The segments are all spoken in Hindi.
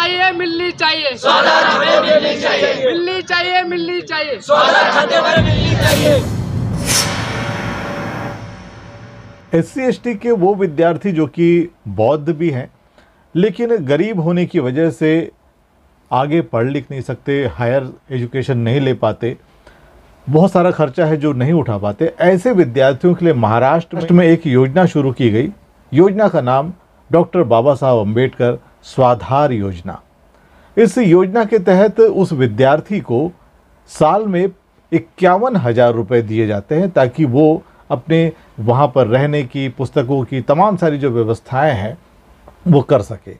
चाहिए मिलनी चाहिए। हमें मिलनी चाहिए। मिलनी चाहिए मिलनी चाहिए। मिलनी चाहिए। एस सी के वो विद्यार्थी जो कि बौद्ध भी हैं लेकिन गरीब होने की वजह से आगे पढ़ लिख नहीं सकते हायर एजुकेशन नहीं ले पाते बहुत सारा खर्चा है जो नहीं उठा पाते। ऐसे विद्यार्थियों के लिए महाराष्ट्र में एक योजना शुरू की गई। योजना का नाम डॉक्टर बाबा साहब अंबेडकर स्वाधार योजना। इस योजना के तहत उस विद्यार्थी को साल में इक्यावन हज़ार रुपये दिए जाते हैं ताकि वो अपने वहाँ पर रहने की, पुस्तकों की, तमाम सारी जो व्यवस्थाएँ हैं, वो कर सके।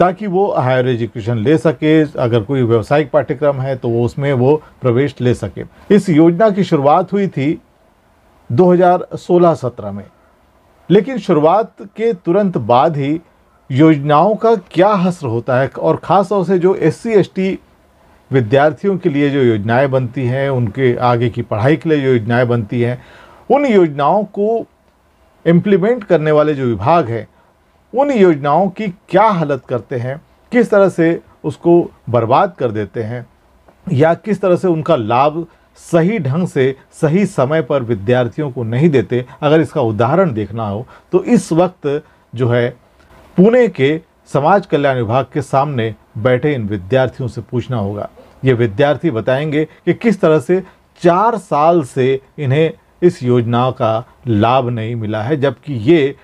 ताकि वो हायर एजुकेशन ले सके, अगर कोई व्यावसायिक पाठ्यक्रम है तो वो उसमें वो प्रवेश ले सके। इस योजना की शुरुआत हुई थी 2016-17 में। लेकिन शुरुआत के तुरंत बाद ही योजनाओं का क्या हस्र होता है? और ख़ास तौर से जो एस सी विद्यार्थियों के लिए जो योजनाएँ बनती हैं, उनके आगे की पढ़ाई के लिए जो योजनाएँ बनती हैं, उन योजनाओं को इम्प्लीमेंट करने वाले जो विभाग हैं, उन योजनाओं की क्या हालत करते हैं? किस तरह से उसको बर्बाद कर देते हैं? या किस तरह से उनका लाभ सही ढंग से, सही समय पर विद्यार्थियों को नहीं देते? अगर इसका उदाहरण देखना हो तो इस वक्त जो है पुणे के समाज कल्याण विभाग के सामने बैठे इन विद्यार्थियों से पूछना होगा। ये विद्यार्थी बताएँगे कि किस तरह से चार साल से इन्हें इस योजना का लाभ नहीं मिला है, जबकि ये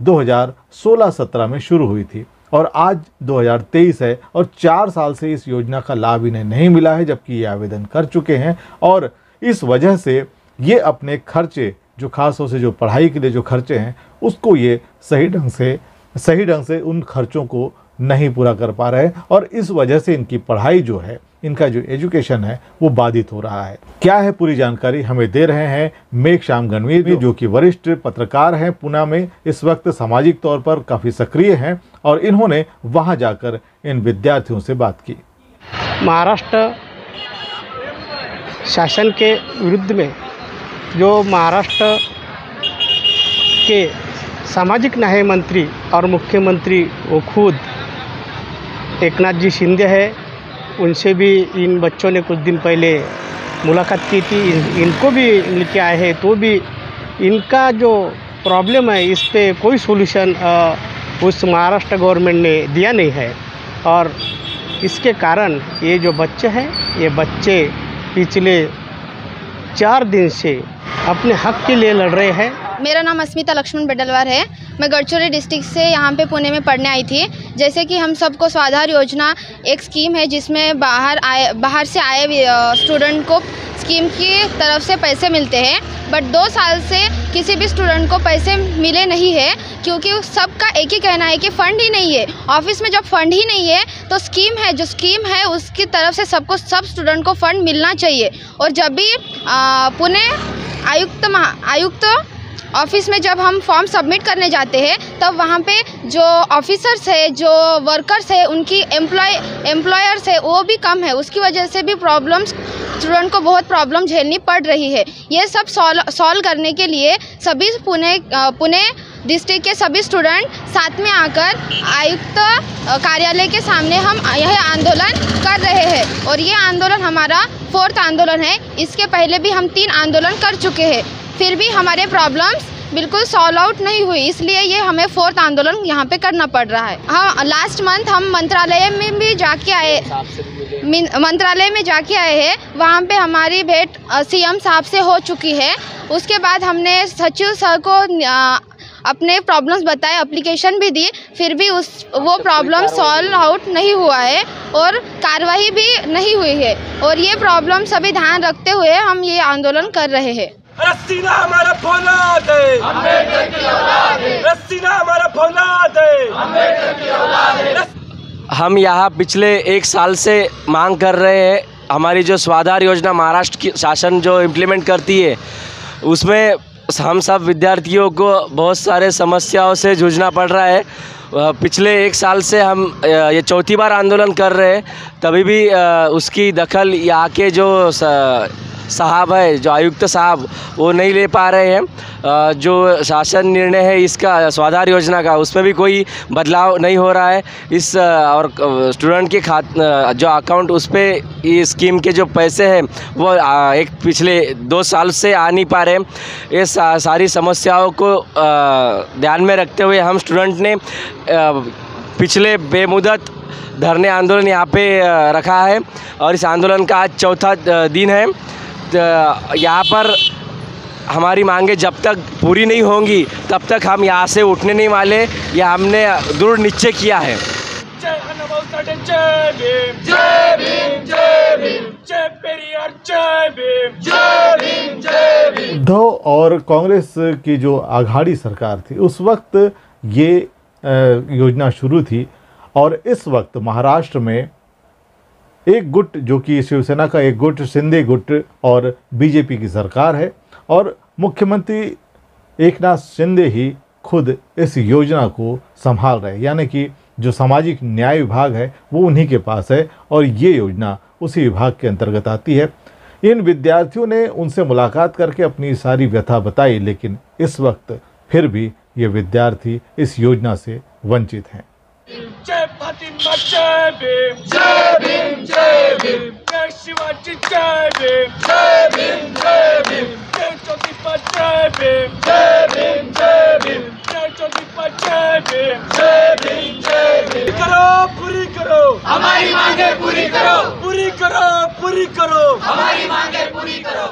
2016-17 में शुरू हुई थी और आज 2023 है और चार साल से इस योजना का लाभ इन्हें नहीं मिला है, जबकि ये आवेदन कर चुके हैं और इस वजह से ये अपने खर्चे, जो खास तौर से जो पढ़ाई के लिए जो खर्चे हैं, उसको ये सही ढंग से सही ढंग से उन खर्चों को नहीं पूरा कर पा रहे और इस वजह से इनकी पढ़ाई जो है, इनका जो एजुकेशन है, वो बाधित हो रहा है। क्या है पूरी जानकारी हमें दे रहे हैं मेघ श्याम गणवीर भी जो कि वरिष्ठ पत्रकार हैं पुणे में, इस वक्त सामाजिक तौर पर काफ़ी सक्रिय हैं और इन्होंने वहाँ जाकर इन विद्यार्थियों से बात की। महाराष्ट्र शासन के विरुद्ध में जो महाराष्ट्र के सामाजिक न्याय मंत्री और मुख्यमंत्री वो खुद एकनाथ जी शिंदे है। उनसे भी इन बच्चों ने कुछ दिन पहले मुलाकात की थी। इन, इनको भी लेके आए हैं तो भी इनका जो प्रॉब्लम है इस पर कोई सोल्यूशन उस महाराष्ट्र गवर्नमेंट ने दिया नहीं है। और इसके कारण ये जो बच्चे हैं ये बच्चे पिछले चार दिन से अपने हक के लिए लड़ रहे हैं। मेरा नाम अस्मिता लक्ष्मण बेडलवार है। मैं गढ़चिरौली डिस्ट्रिक्ट से यहाँ पे पुणे में पढ़ने आई थी। जैसे कि हम सबको स्वाधार योजना एक स्कीम है जिसमें बाहर आए, बाहर से आए स्टूडेंट को स्कीम की तरफ़ से पैसे मिलते हैं। बट दो साल से किसी भी स्टूडेंट को पैसे मिले नहीं है, क्योंकि सबका एक ही कहना है कि फ़ंड ही नहीं है। ऑफ़िस में जब फंड ही नहीं है तो स्कीम है, जो स्कीम है, उसकी तरफ़ से सबको, सब स्टूडेंट को फ़ंड मिलना चाहिए। और जब भी पुणे आयुक्त आयुक्त ऑफ़िस में जब हम फॉर्म सबमिट करने जाते हैं, तब वहाँ पे जो ऑफिसर्स है, जो वर्कर्स है, उनकी एम्प्लॉय, एम्प्लॉयर्स है, वो भी कम है। उसकी वजह से भी प्रॉब्लम्स, स्टूडेंट को बहुत प्रॉब्लम झेलनी पड़ रही है। ये सब सॉल्व सॉल्व करने के लिए सभी पुणे पुणे डिस्ट्रिक्ट के सभी स्टूडेंट साथ में आकर आयुक्त कार्यालय के सामने हम यह आंदोलन कर रहे हैं। और ये आंदोलन हमारा फोर्थ आंदोलन है। इसके पहले भी हम तीन आंदोलन कर चुके हैं। फिर भी हमारे प्रॉब्लम्स बिल्कुल सॉल्व आउट नहीं हुई। इसलिए ये हमें फोर्थ आंदोलन यहाँ पे करना पड़ रहा है। हाँ लास्ट मंथ हम मंत्रालय में भी जाके आए मंत्रालय में जाके आए हैं। वहाँ पे हमारी भेंट सीएम साहब से हो चुकी है। उसके बाद हमने सचिव सर को अपने प्रॉब्लम्स बताए अप्लीकेशन भी दी फिर भी उस वो प्रॉब्लम सॉल्व आउट नहीं हुआ है और कार्रवाई भी नहीं हुई है। और ये प्रॉब्लम सभी ध्यान रखते हुए हम ये आंदोलन कर रहे हैं। रस्सीना हमारा फौलाद है। रस्सीना हमारा फौलाद है। हम यहाँ पिछले एक साल से मांग कर रहे हैं हमारी जो स्वाधार योजना महाराष्ट्र की शासन जो इम्प्लीमेंट करती है उसमें हम सब विद्यार्थियों को बहुत सारे समस्याओं से जूझना पड़ रहा है। पिछले एक साल से हम ये चौथी बार आंदोलन कर रहे हैं। तभी भी उसकी दखल या के जो साहब है जो आयुक्त साहब वो नहीं ले पा रहे हैं। जो शासन निर्णय है इसका स्वाधार योजना का उसमें भी कोई बदलाव नहीं हो रहा है। इस और स्टूडेंट के खात जो अकाउंट उस पर ये स्कीम के जो पैसे हैं वो एक पिछले दो साल से आ नहीं पा रहे ये सा, सारी समस्याओं को ध्यान में रखते हुए हम स्टूडेंट ने पिछले बेमुदत धरने आंदोलन यहाँ पे रखा है। और इस आंदोलन का आज चौथा दिन है। यहाँ पर हमारी मांगे जब तक पूरी नहीं होंगी तब तक हम यहाँ से उठने नहीं वाले। ये हमने दृढ़ निश्चय किया है। जय अनुभव साठे जय भीम जय भीम जय भीम जय पेरियार जय भीम जय भीम जय भीम। उद्धव और कांग्रेस की जो आघाड़ी सरकार थी उस वक्त ये योजना शुरू थी और इस वक्त महाराष्ट्र में एक गुट, जो कि शिवसेना का एक गुट, शिंदे गुट और बीजेपी की सरकार है। और मुख्यमंत्री एकनाथ शिंदे ही खुद इस योजना को संभाल रहे यानी कि जो सामाजिक न्याय विभाग है, वो उन्हीं के पास है और ये योजना उसी विभाग के अंतर्गत आती है। इन विद्यार्थियों ने उनसे मुलाकात करके अपनी सारी व्यथा बताई, लेकिन इस वक्त फिर भी ये विद्यार्थी इस योजना से वंचित हैं। जय फातिमा जय भीम। जय भीम जय भीम। जय शिवाजी जय भीम। जय भीम जय भीम। जय ज्योतिबा जय भीम। जय भीम जय भीम। जय ज्योतिबा जय भीम। जय भीम जय भीम। करो पूरी करो। हमारी मांगे पूरी करो। पूरी करो पूरी करो। हमारी मांगे पूरी करो।